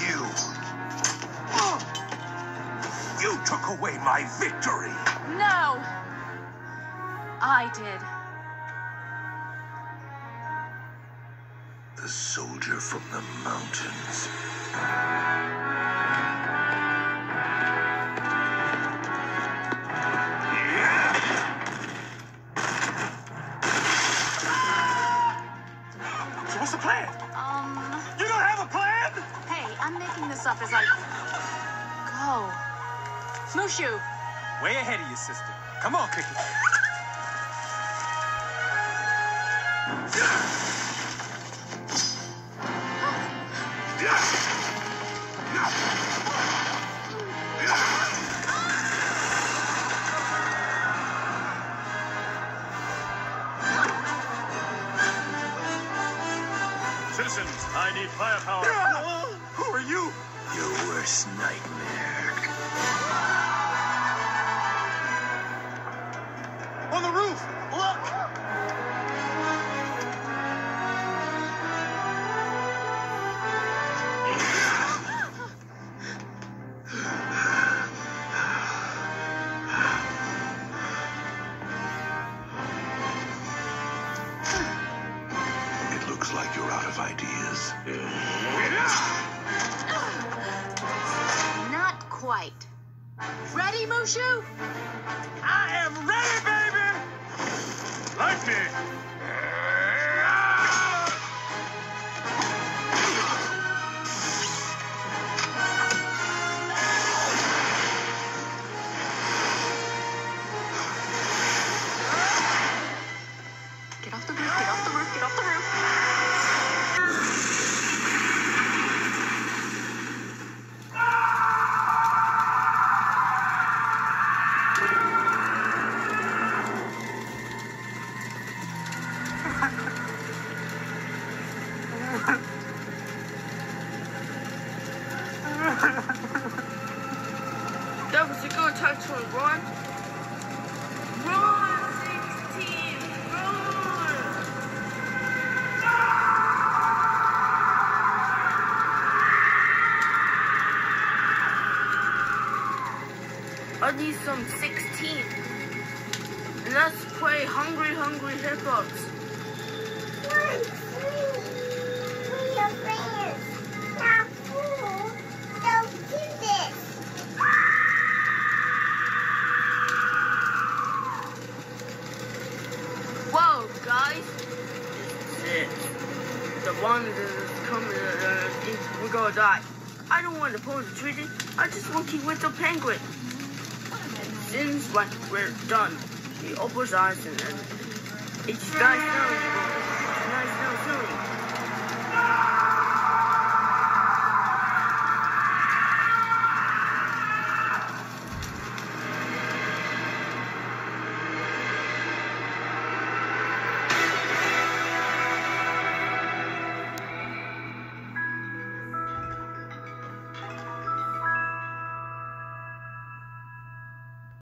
You. You took away my victory. No! I did. The soldier from the mountains. Hey, I'm making this up as I go. Mushu! Way ahead of you, sister. Come on, Cookie. Citizens, I need firepower. Who are you? Your worst nightmare. Looks like you're out of ideas. Not quite. Ready, Mushu? I am ready, baby! Lightning! That was a good touchdown, Ron. Run, 16, run! I need some 16. Let's play Hungry Hungry Hiccup's. Guys! This. The one that is coming, uh, we're gonna die. I don't want to pull the trigger. I just want to with the penguin. Since when we're done, he opens eyes and everything. It's nice you. It's nice.